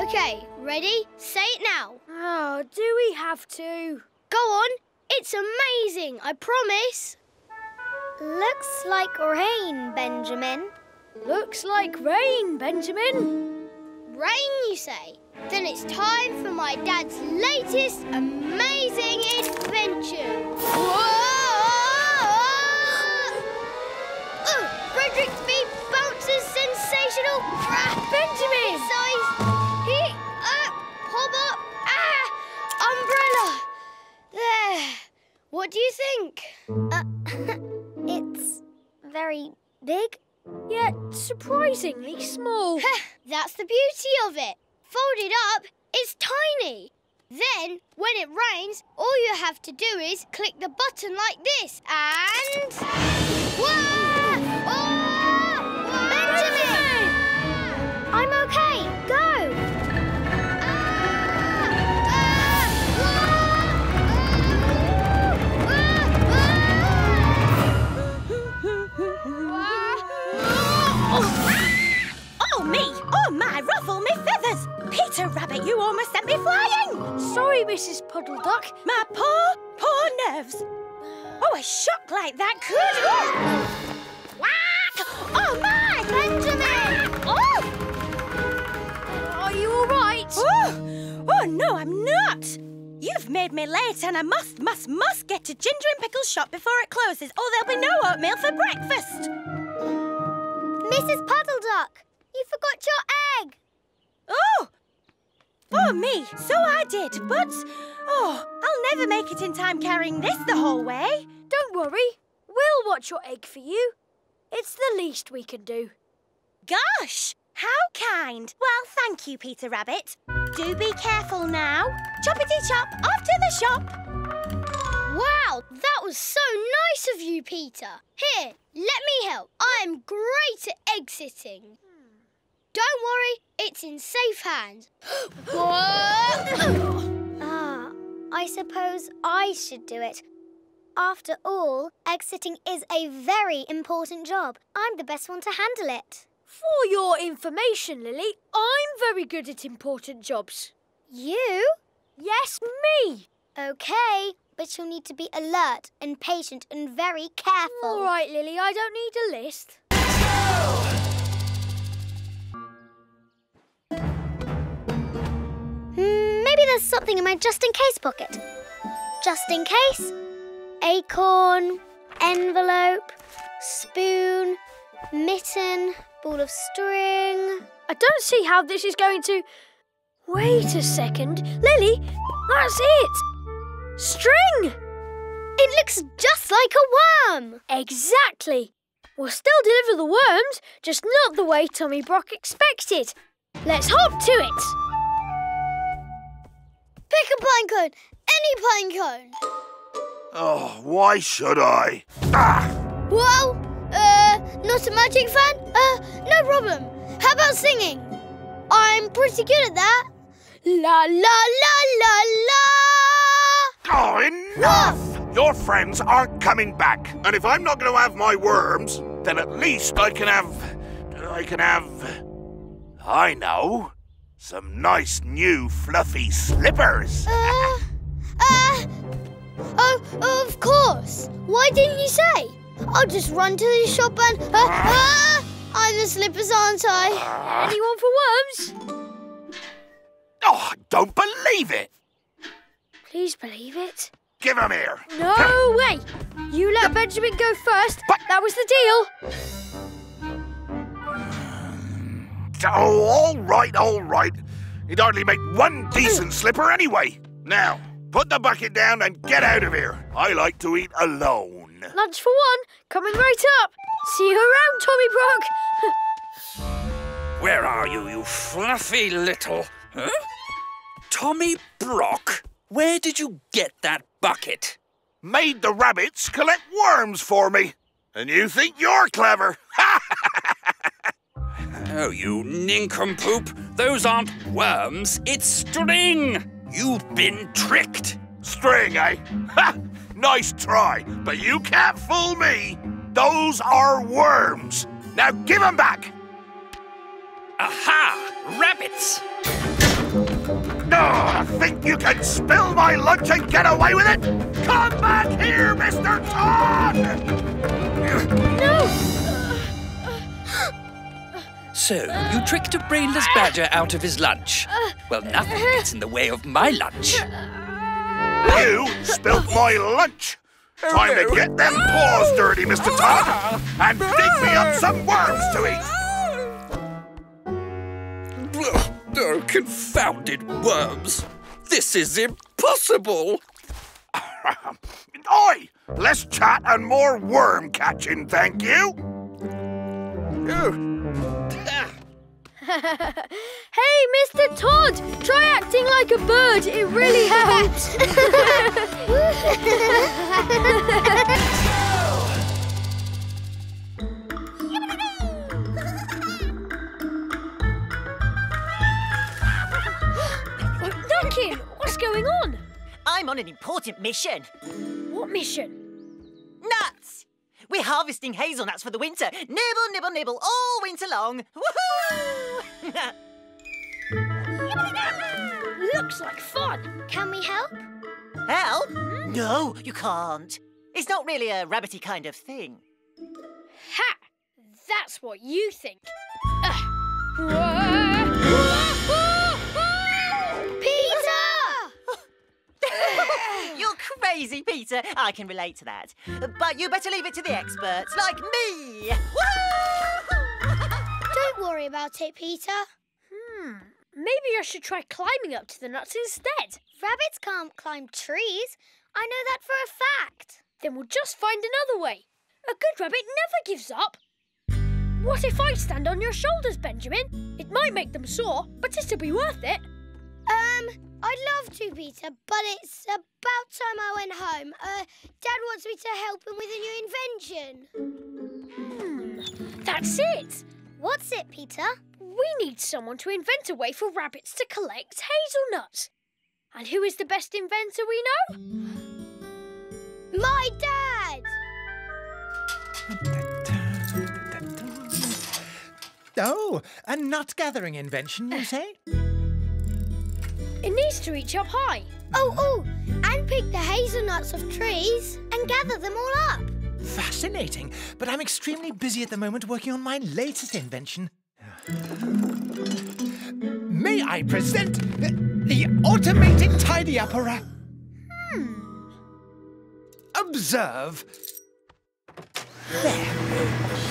Okay, ready? Say it now. Oh, do we have to? Go on. It's amazing, I promise. Looks like rain, Benjamin. Looks like rain, Benjamin. Rain, you say? Then it's time for my dad's latest amazing adventure. Oh, Frederick. Bouncer's sensational Benjamin! size What do you think? Uh, it's very big. Yet surprisingly small. That's the beauty of it. Folded up, it's tiny. Then, when it rains, all you have to do is click the button like this and. Wah! Oh, my, ruffle me feathers! Peter Rabbit, you almost sent me flying! Sorry, Mrs. Puddle Duck. My poor, poor nerves. Oh, a shock like that could... Oh! Whack! Oh, my! Benjamin! Ah! Oh! Are you all right? Oh! Oh, no, I'm not! You've made me late and I must, must, must get to Ginger and Pickle's shop before it closes or there'll be no oatmeal for breakfast. Mrs. Puddle Duck, forgot your egg. Oh! Oh, me, so I did, but... Oh, I'll never make it in time carrying this the whole way. Don't worry. We'll watch your egg for you. It's the least we can do. Gosh, how kind. Well, thank you, Peter Rabbit. Do be careful now. Choppity chop, off to the shop. Wow, that was so nice of you, Peter. Here, let me help. I'm great at egg sitting. Don't worry, it's in safe hands. Ah, I suppose I should do it. After all, egg sitting is a very important job. I'm the best one to handle it. For your information, Lily, I'm very good at important jobs. You? Yes, me. Okay, but you'll need to be alert and patient and very careful. All right, Lily, I don't need a list. There's something in my just in case pocket. Just in case. Acorn, envelope, spoon, mitten, ball of string. I don't see how this is going to. Wait a second. Lily, that's it. String! It looks just like a worm. Exactly. We'll still deliver the worms, just not the way Tommy Brock expected. Let's hop to it. Pick a pine cone, any pine cone. Oh, why should I? Ah! Well, uh, not a magic fan? Uh, no problem. How about singing? I'm pretty good at that. La la la la la. Oh, enough! Your friends aren't coming back. And if I'm not going to have my worms, then at least I can have. I can have. I know. Some nice new fluffy slippers. Uh, uh, oh, of course. Why didn't you say? I'll just run to the shop and. Uh, uh, I'm the slippers, aren't I? Anyone for worms? Oh, I don't believe it! Please believe it. Give 'em here. No way! You let Benjamin go first. But- That was the deal. Oh, all right, all right. He'd hardly make one decent slipper anyway. Now, put the bucket down and get out of here. I like to eat alone. Lunch for one, coming right up. See you around, Tommy Brock. Where are you, you fluffy little. Huh? Tommy Brock? Where did you get that bucket? Made the rabbits collect worms for me. And you think you're clever? Oh, you nincompoop. Those aren't worms, it's string. You've been tricked. String, eh? Ha! Nice try, but you can't fool me. Those are worms. Now give 'em back. Aha! Rabbits! No, think you can spill my lunch and get away with it? Come back here, Mr. Todd! So, you tricked a brainless badger out of his lunch. Well, nothing gets in the way of my lunch. You spilt my lunch! Time to get them paws dirty, Mr. Todd, and dig me up some worms to eat! Ugh, Oh, confounded worms! This is impossible! Oi! Less chat and more worm catching, thank you! Hey, Mr. Todd, try acting like a bird. It really helps. Nutkin, what's going on? I'm on an important mission. What mission? We're harvesting hazelnuts for the winter. Nibble, nibble, nibble all winter long. Woohoo! Looks like fun. Can we help? Help? Hmm? No, you can't. It's not really a rabbity kind of thing. Ha! That's what you think. crazy, Peter. I can relate to that. But you better leave it to the experts like me. Don't worry about it, Peter. Hmm. Maybe I should try climbing up to the nuts instead. Rabbits can't climb trees. I know that for a fact. Then we'll just find another way. A good rabbit never gives up. What if I stand on your shoulders, Benjamin? It might make them sore, but it'll be worth it. Um, I'd love to, Peter, but it's about time I went home. Uh, Dad wants me to help him with a new invention. Hmm, That's it. What's it, Peter? We need someone to invent a way for rabbits to collect hazelnuts. And who is the best inventor we know? My dad! Oh, a nut gathering invention, you say? It needs to reach up high. Oh, oh, and pick the hazelnuts off trees and gather them all up. Fascinating, but I'm extremely busy at the moment working on my latest invention. May I present the, the automated tidy upper? Hmm. Observe. That's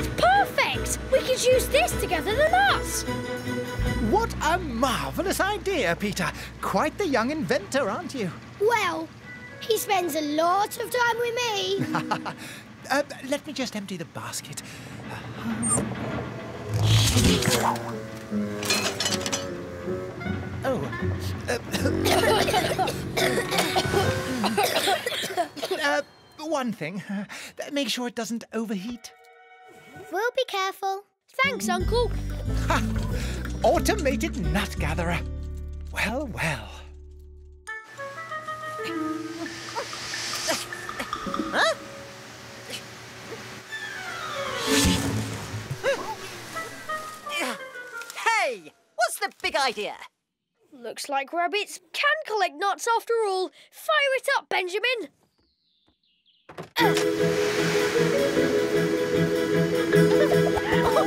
It's perfect. We could use this to gather the nuts. What a marvelous idea, Peter. Quite the young inventor, aren't you? well, he spends a lot of time with me. Uh, let me just empty the basket. Oh. Uh, uh, one thing. Make sure it doesn't overheat. We'll be careful. Thanks, Uncle. Ha! Automated nut gatherer. Well, well. Hey, what's the big idea? Looks like rabbits can collect nuts after all. Fire it up, Benjamin.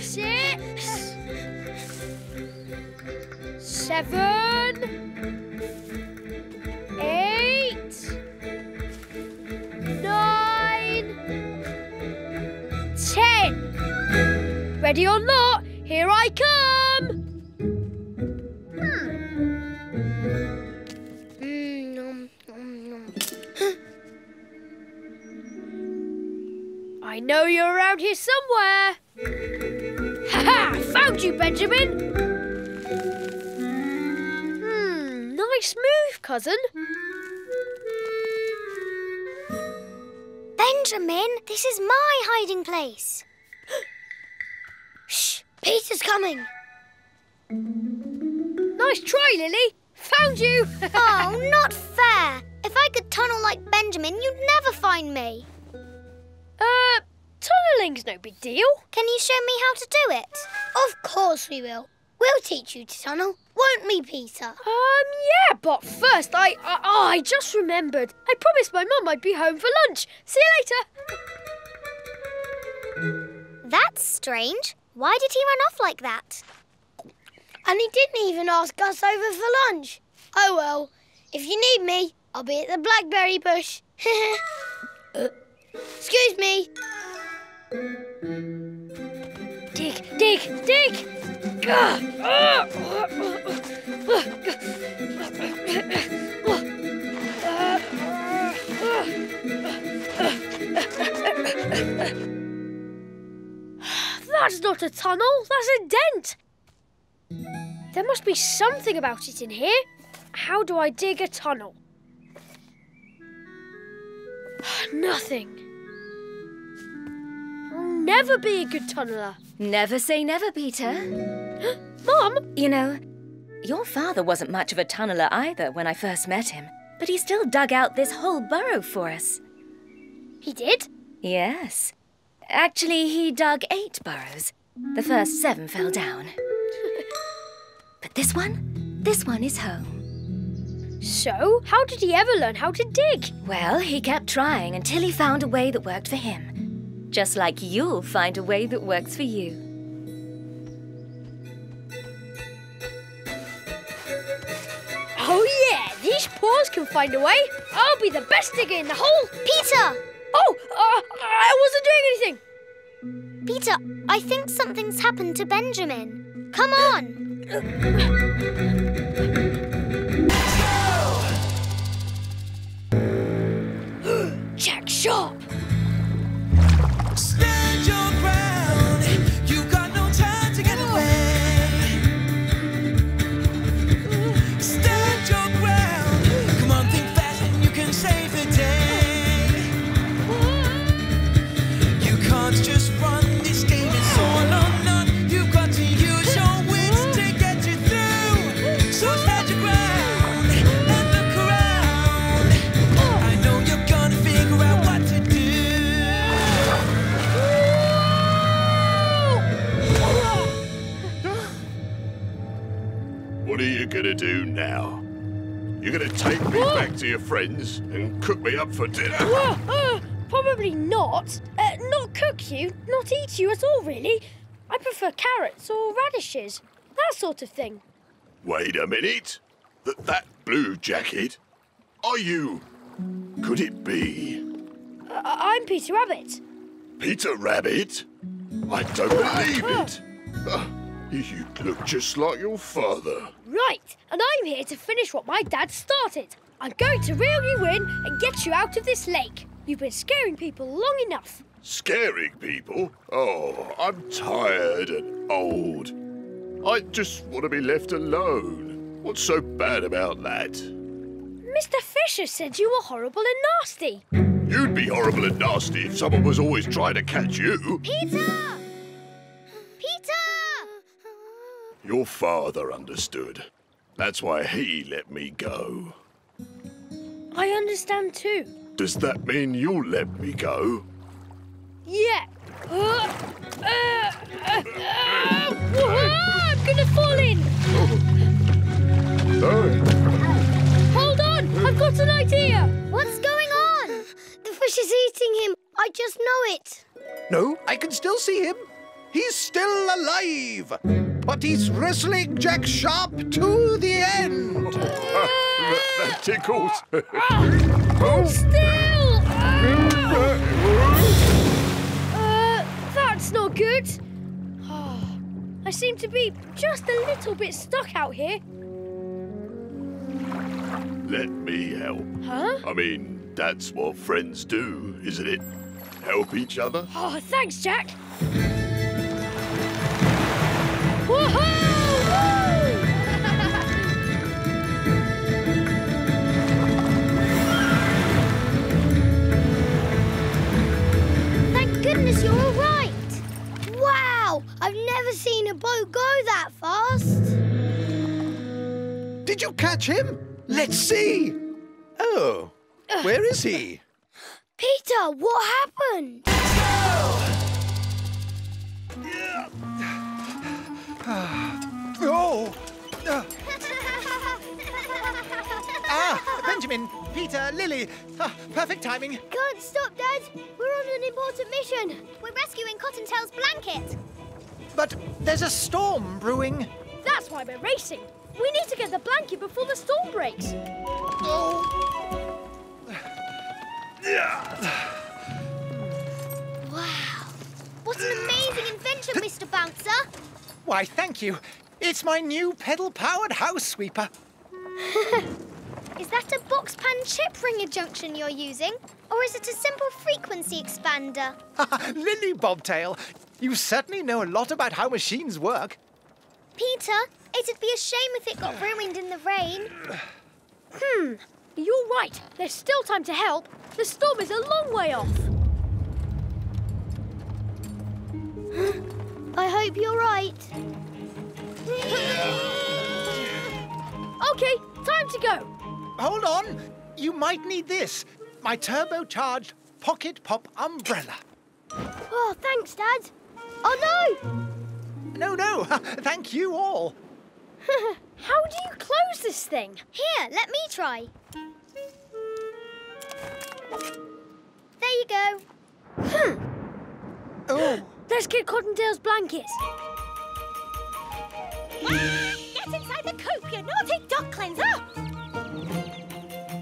six, seven, eight, nine, ten. Ready or not, here I come. Mm, nom. I I know you're around here somewhere. You, Benjamin. Hmm, nice move, cousin. Benjamin, this is my hiding place. Shh! Peter's coming. Nice try, Lily. Found you. oh, not fair. If I could tunnel like Benjamin, you'd never find me. uh, tunneling's no big deal. Can you show me how to do it? Of course we will. We'll teach you to tunnel, won't we, Peter? Um, yeah, but first, I, I, oh, I just remembered. I promised my mum I'd be home for lunch. See you later. That's strange. Why did he run off like that? And he didn't even ask us over for lunch. Oh well, if you need me, I'll be at the blackberry bush. Uh, excuse me. Dig, dig. That's not a tunnel, that's a dent. There must be something about it in here. How do I dig a tunnel? Nothing. I'll never be a good tunneler. Never say never, Peter. Mom! You know, your father wasn't much of a tunneler either when I first met him, but he still dug out this whole burrow for us. he did? Yes. Actually, he dug eight burrows. The first seven fell down. but this one? This one is home. So, how did he ever learn how to dig? Well, he kept trying until he found a way that worked for him. Just like you'll find a way that works for you. Oh yeah, these paws can find a way. I'll be the best digger in the whole. Peter! Oh, uh, I wasn't doing anything. Peter, I think something's happened to Benjamin. Come on. gonna do now? You're gonna take me back to your friends and cook me up for dinner? Uh, uh, probably not. Uh, not cook you, not eat you at all, really. I prefer carrots or radishes, that sort of thing. Wait a minute. Th- that blue jacket? Are you. Could it be Uh, I'm Peter Rabbit. Peter Rabbit? I don't believe it. You look just like your father. Right, and I'm here to finish what my dad started. I'm going to reel you in and get you out of this lake. You've been scaring people long enough. Scaring people? Oh, I'm tired and old. I just want to be left alone. What's so bad about that? Mr. Fisher said you were horrible and nasty. You'd be horrible and nasty if someone was always trying to catch you. Peter! Peter! Your father understood. That's why he let me go. I understand too. Does that mean you'll let me go? Yeah. Uh, uh, uh, uh, whoa, I'm gonna fall in. Hold on, I've got an idea. What's going on? The fish is eating him. I just know it. No, I can still see him. He's still alive. But he's wrestling Jack Sharp to the end. that, that tickles. Hold still. Uh, that's not good. I seem to be just a little bit stuck out here. let me help. Huh? I mean, that's what friends do, isn't it? help each other. Oh, thanks, Jack. I've never seen a boat go that fast. Did you catch him? Let's see. Oh, where is he? Peter, what happened? Oh! Ah, Benjamin, Peter, Lily. Ah, perfect timing. Can't stop, Dad. We're on an important mission. We're rescuing Cottontail's blanket. But there's a storm brewing. That's why we're racing. We need to get the blanket before the storm breaks. Oh. Wow. What an amazing invention, Mr. Bouncer. Why, thank you. It's my new pedal-powered house sweeper. Is that a box pan chip ringer junction you're using? Or is it a simple frequency expander? Lily Bobtail, you certainly know a lot about how machines work. Peter, it'd be a shame if it got ruined in the rain. Hmm, you're right. There's still time to help. The storm is a long way off. I hope you're right. Okay, time to go. Hold on. You might need this. My turbocharged pocket pop umbrella. Oh, thanks, Dad. Oh, no! No, no. Thank you all. How do you close this thing? Here, let me try. There you go. Hmm. Oh, Let's get Cottontail's blanket. Get inside the coop, you naughty ducklings! Oh!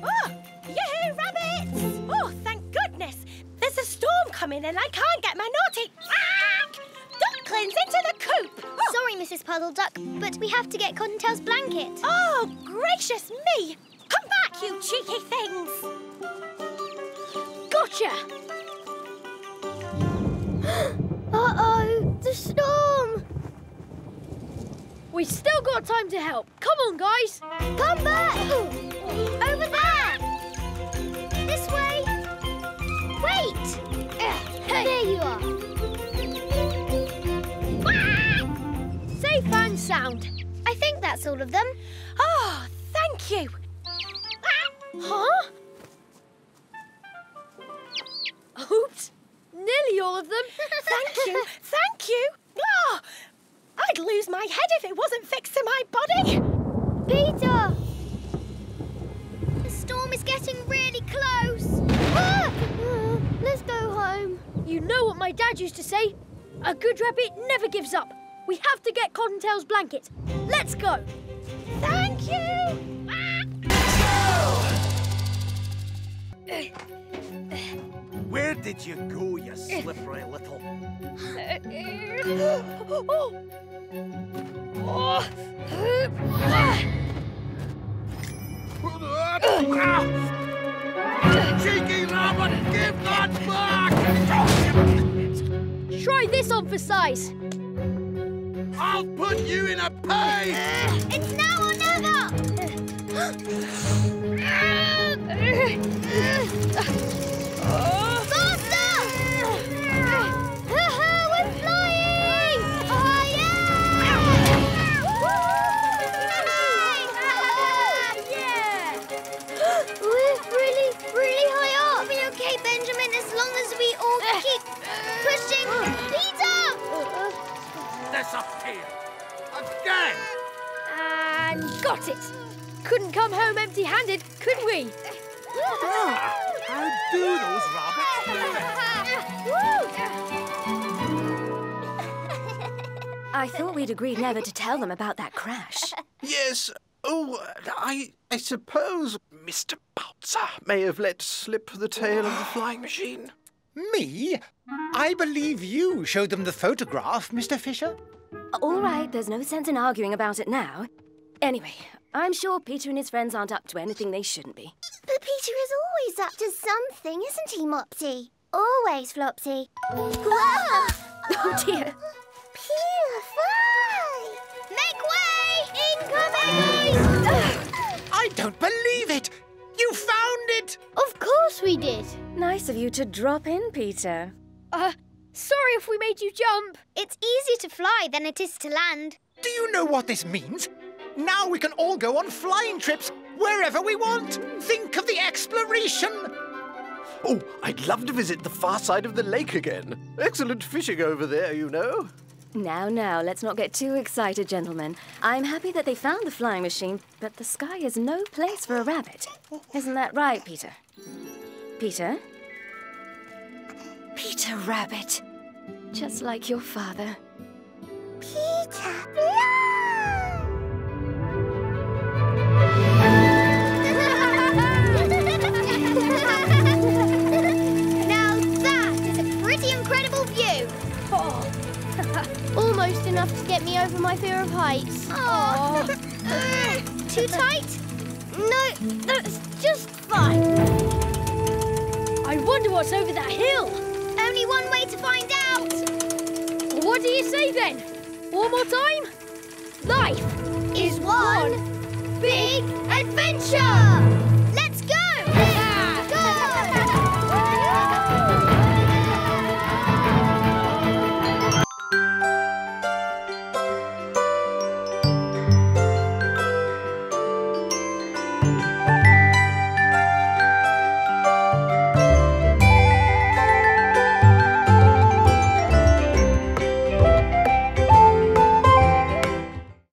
Oh! Yoo-hoo, rabbits! Oh, thank goodness! There's a storm coming and I can't get my naughty... Ducklings into the coop! Oh. Sorry, Mrs. Puddle Duck, but we have to get Cottontail's blanket. Oh, gracious me! Come back, you cheeky things! Gotcha! Uh-oh, the storm. We still got time to help. Come on, guys. Come back. Over there! This way! Wait! Sound. I think that's all of them. Oh, thank you! Huh? Oops. Nearly all of them. Thank you, thank you! Oh, I'd lose my head if it wasn't fixed to my body! Peter! The storm is getting really close. Ah! Uh, let's go home. You know what my dad used to say? A good rabbit never gives up. We have to get Cottontail's blanket. Let's go. Thank you! Where did you go, you slippery little? Cheeky rabbit, give that back! Try this on for size. I'll put you in a page! It's now or never! Empty-handed, could we? Ah, how do those rabbits do it? I thought we'd agreed never to tell them about that crash. Yes. Oh, I I suppose Mr. Bouncer may have let slip the tale of the flying machine. me? I believe you showed them the photograph, Mr. Fisher. All right, there's no sense in arguing about it now. Anyway, I'm sure Peter and his friends aren't up to anything they shouldn't be. But Peter is always up to something, isn't he, Mopsy? Always, Flopsy. Oh dear. Peter, Make way! Incoming! I don't believe it! You found it! of course we did. Nice of you to drop in, Peter. Uh, sorry if we made you jump. It's easier to fly than it is to land. Do you know what this means? Now we can all go on flying trips wherever we want. Think of the exploration! Oh, I'd love to visit the far side of the lake again. Excellent fishing over there, you know. Now, now, let's not get too excited, gentlemen. I'm happy that they found the flying machine, but the sky is no place for a rabbit. Isn't that right, Peter? Peter? Peter Rabbit. Just like your father. now that is a pretty incredible view. Oh, Almost enough to get me over my fear of heights. Oh. Too tight? No, that's just fine. I wonder what's over that hill. Only one way to find out. What do you say then? One more time? Life Is one big adventure!